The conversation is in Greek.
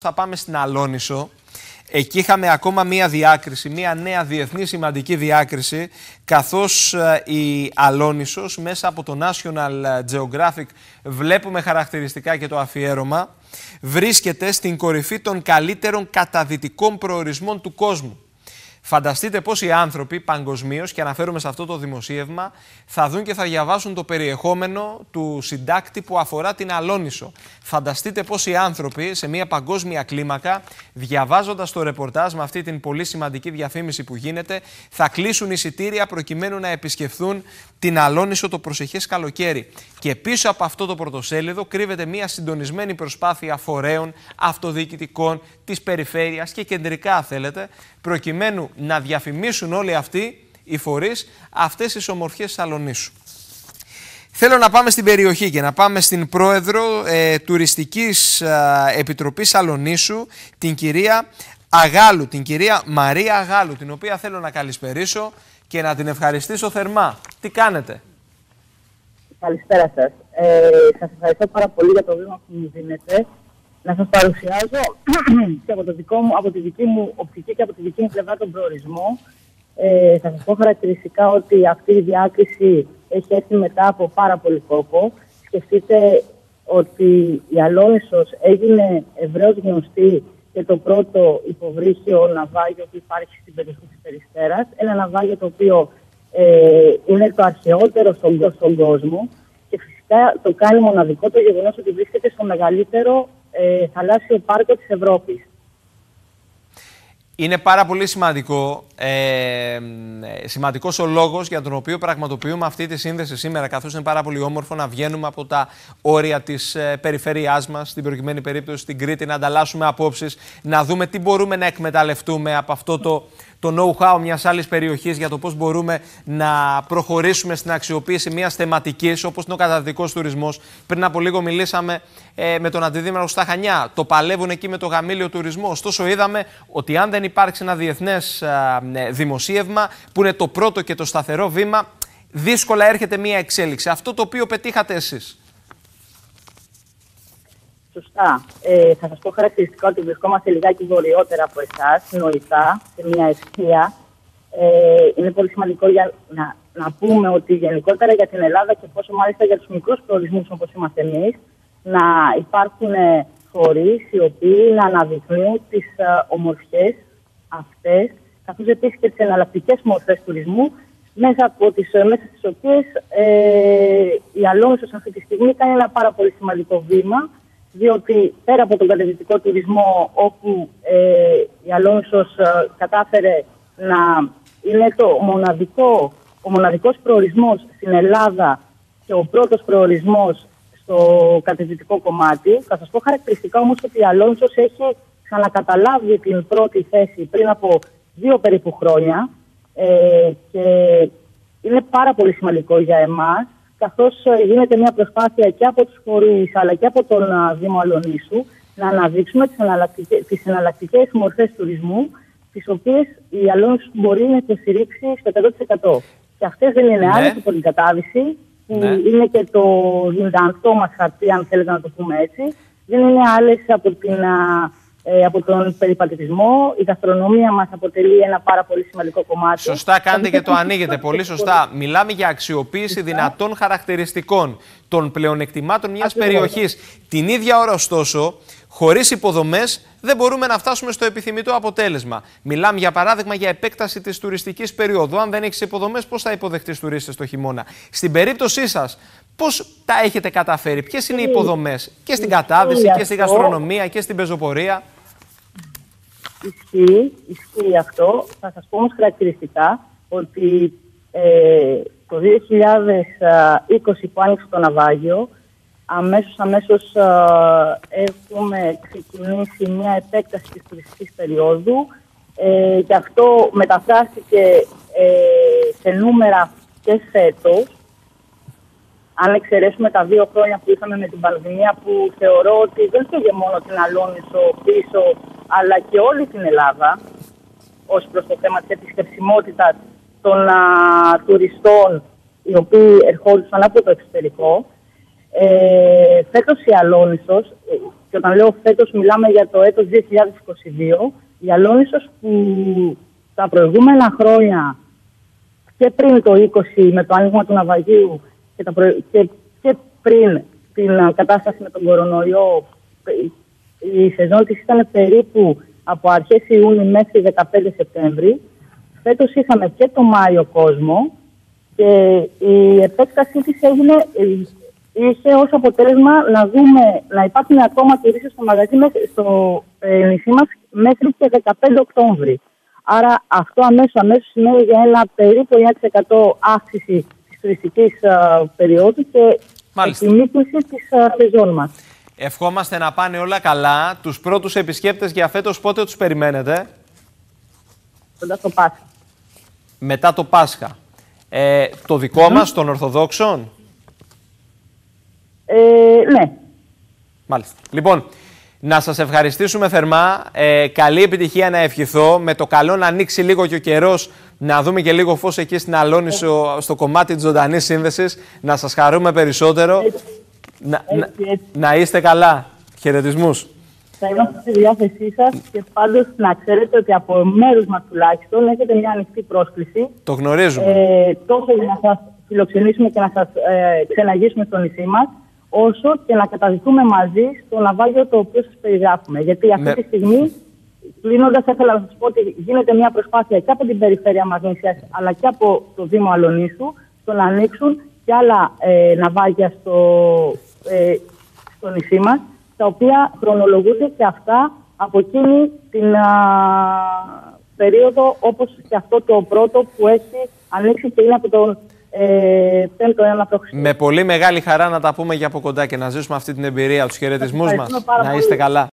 θα πάμε στην Αλόνισο. Εκεί είχαμε ακόμα μία διάκριση, μία νέα διεθνή σημαντική διάκριση, καθώς ε, η Αλόνισος μέσα από το National Geographic βλέπουμε χαρακτηριστικά και το αφιέρωμα, βρίσκεται στην κορυφή των καλύτερων καταδυτικών προορισμών του κόσμου. Φανταστείτε πώς οι άνθρωποι παγκοσμίως, και αναφέρομαι σε αυτό το δημοσίευμα, θα δουν και θα διαβάσουν το περιεχόμενο του συντάκτη που αφορά την Αλόνισο. Φανταστείτε πώς οι άνθρωποι σε μια παγκόσμια κλίμακα, διαβάζοντας το ρεπορτάζ με αυτή την πολύ σημαντική διαφήμιση που γίνεται, θα κλείσουν εισιτήρια προκειμένου να επισκεφθούν την Αλόνισο το προσεχές καλοκαίρι. Και πίσω από αυτό το πρωτοσέλιδο κρύβεται μια συντονισμένη προσπάθεια φορέων, αυτοδιοικητικών, της περιφέρειας και κεντρικά θέλετε, προκειμένου να διαφημίσουν όλοι αυτοί οι φορείς αυτές τις ομορφιές Σαλονίσου. Θέλω να πάμε στην περιοχή και να πάμε στην πρόεδρο ε, τουριστικής ε, επιτροπής Σαλονίσου, την κυρία Αγάλου, την κυρία Μαρία Αγάλου, την οποία θέλω να καλησπερίσω και να την ευχαριστήσω θερμά. Τι κάνετε; Καλησπέρα σας. Ε, σας ευχαριστώ πάρα πολύ για το βήμα που μου δίνετε να σας παρουσιάζω και από, το δικό μου, από τη δική μου οπτική και από τη δική μου πλευρά τον προορισμό. Ε, θα σας πω χαρακτηριστικά ότι αυτή η διάκριση έχει έρθει μετά από πάρα πολύ κόπο. Σκεφτείτε ότι η Αλόνισος έγινε ευρέως γνωστή και το πρώτο υποβρύχιο ναυάγιο που υπάρχει στην περιοχή της Περιστέρας. Ένα ναυάγιο το οποίο ε, είναι το αρχαιότερο στον, στον κόσμο και φυσικά το κάνει μοναδικό το γεγονός ότι βρίσκεται στο μεγαλύτερο ε, θαλάσσιο πάρκο της Ευρώπης. Είναι πάρα πολύ σημαντικό, ε, σημαντικός ο λόγος για τον οποίο πραγματοποιούμε αυτή τη σύνδεση σήμερα, καθώς είναι πάρα πολύ όμορφο να βγαίνουμε από τα όρια της ε, περιφέρειάς μας, στην προκειμένη περίπτωση στην Κρήτη, να ανταλλάσσουμε απόψεις, να δούμε τι μπορούμε να εκμεταλλευτούμε από αυτό το το know-how μιας άλλης περιοχής για το πώς μπορούμε να προχωρήσουμε στην αξιοποίηση μιας θεματικής, όπως είναι ο καταδικό τουρισμός. Πριν από λίγο μιλήσαμε ε, με τον αντιδήμαρχο στα Χανιά. Το παλεύουν εκεί με το γαμήλιο τουρισμό. Ωστόσο, είδαμε ότι αν δεν υπάρξει ένα διεθνές ε, δημοσίευμα, που είναι το πρώτο και το σταθερό βήμα, δύσκολα έρχεται μια εξέλιξη. Αυτό το οποίο πετύχατε εσείς σωστά. Ε, θα σας πω χαρακτηριστικά ότι βρισκόμαστε λιγάκι βορειότερα από εσάς, νοητά, σε μια αιστεία. Ε, είναι πολύ σημαντικό για να, να πούμε ότι γενικότερα για την Ελλάδα και πόσο μάλιστα για τους μικρούς προορισμούς όπως είμαστε εμείς, να υπάρχουν φορείς οι οποίοι να αναδεικνύουν τις uh, ε, ομορφιές αυτές, καθώς επίσης και τις εναλλακτικές μορφές τουρισμού, μέσα, από τις, ε, μέσα στις οποίες ε, η Αλόνσος αυτή τη στιγμή κάνει ένα πάρα πολύ σημαντικό βήμα διότι πέρα από τον κατευθυντικό τουρισμό όπου ε, η Αλόνσος ε, κατάφερε να είναι το μοναδικό, ο μοναδικός προορισμός στην Ελλάδα και ο πρώτος προορισμός στο κατευθυντικό κομμάτι. Θα σας πω χαρακτηριστικά όμως ότι η Αλόνσος έχει ξανακαταλάβει την πρώτη θέση πριν από δύο περίπου χρόνια ε, και είναι πάρα πολύ σημαντικό για εμάς καθώς ε, γίνεται μια προσπάθεια και από τους φορείς αλλά και από τον Δήμο Αλονίσου να αναδείξουμε τις εναλλακτικές, τις εναλλακτικές μορφές τουρισμού τις οποίες η Αλόνισου μπορεί να υποστηρίξει στο 100%. Και αυτές δεν είναι ναι. άλλες από την κατάβηση που ναι. είναι και το δυνατό μας χαρτί αν θέλετε να το πούμε έτσι δεν είναι άλλες από την ε, από τον περιπατητισμό. Η γαστρονομία μας αποτελεί ένα πάρα πολύ σημαντικό κομμάτι. Σωστά κάνετε και το ανοίγετε. Πολύ σωστά. Μιλάμε για αξιοποίηση δυνατών χαρακτηριστικών των πλεονεκτημάτων μιας περιοχής. Την ίδια ώρα, ωστόσο, χωρίς υποδομές δεν μπορούμε να φτάσουμε στο επιθυμητό αποτέλεσμα. Μιλάμε για παράδειγμα για επέκταση της τουριστικής περίοδου. Αν δεν έχεις υποδομές, πώς θα υποδεχτείς τουρίστες το χειμώνα; Στην περίπτωσή σας, πώς τα έχετε καταφέρει, ποιες είναι οι υποδομές; Και στην κατάδυση και στη γαστρονομία και στην πεζοπορία. Ισχύει, ισχύει αυτό. Θα σας πω όμως χαρακτηριστικά ότι ε, το 2020 που άνοιξε το ναυάγιο, αμέσως, αμέσως έχουμε ξεκινήσει μια επέκταση της τουριστικής περίοδου ε, και αυτό μεταφράστηκε ε, σε νούμερα και φέτος αν εξαιρέσουμε τα δύο χρόνια που είχαμε με την πανδημία που θεωρώ ότι δεν πήγε μόνο την Αλόνισο πίσω, αλλά και όλη την Ελλάδα ως προς το θέμα της επισκεψιμότητας των α, τουριστών οι οποίοι ερχόντουσαν από το εξωτερικό. Ε, φέτος η Αλόνισος, Και όταν λέω φέτος, μιλάμε για το έτος 2022. Η Αλόνισος που τα προηγούμενα χρόνια και πριν το 20 με το άνοιγμα του ναυαγίου και, τα και, και πριν την κατάσταση με τον κορονοϊό, η σεζόν της ήταν περίπου από αρχές Ιούνιου μέχρι 15 Σεπτέμβρη. Φέτος είχαμε και το Μάιο κόσμο και η επέκτασή της έγινε, είχε ως αποτέλεσμα να δούμε να υπάρχουν ακόμα τουρίστε στο μαγαζί στο ε, νησί μας μέχρι και 15 Οκτώβρη. Άρα αυτό αμέσως, αμέσως σημαίνει για ένα περίπου 9% αύξηση της τουριστικής περίοδου και επιμήκυνση της σεζόν μας. Ευχόμαστε να πάνε όλα καλά. Τους πρώτους επισκέπτες για φέτος πότε τους περιμένετε; Μετά το Πάσχα. Μετά το Πάσχα. Ε, το δικό mm. μας, των Ορθοδόξων; Ε, ναι. Μάλιστα. Λοιπόν, να σας ευχαριστήσουμε θερμά. Ε, καλή επιτυχία να ευχηθώ. Με το καλό να ανοίξει λίγο και ο καιρός, να δούμε και λίγο φως εκεί στην Αλόνισο, στο κομμάτι της ζωντανής σύνδεσης. Να σας χαρούμε περισσότερο. Να, να, είστε καλά. Χαιρετισμούς. Θα είμαστε στη διάθεσή σας και πάντως να ξέρετε ότι από μέρους μας τουλάχιστον έχετε μια ανοιχτή πρόσκληση. Το γνωρίζουμε. Ε, τόσο για να σας φιλοξενήσουμε και να σας ε, ξεναγήσουμε στο νησί μας, όσο και να καταδειχθούμε μαζί στο ναυάγιο το οποίο σας περιγράφουμε. Γιατί αυτή τη στιγμή, κλείνοντας, ήθελα να σας πω ότι γίνεται μια προσπάθεια και από την περιφέρεια Μαγνήσια αλλά και από το Δήμο Αλονίσου στο να ανοίξουν και άλλα ε, ναυάγια στο, ε, στο νησί μας, τα οποία χρονολογούνται και αυτά από εκείνη την περίοδο όπως και αυτό το πρώτο που έχει ανοίξει και είναι από τον ε, 5ο αιώνα Με πολύ μεγάλη χαρά να τα πούμε για από κοντά και να ζήσουμε αυτή την εμπειρία, τους χαιρετισμούς μας. Να είστε καλά.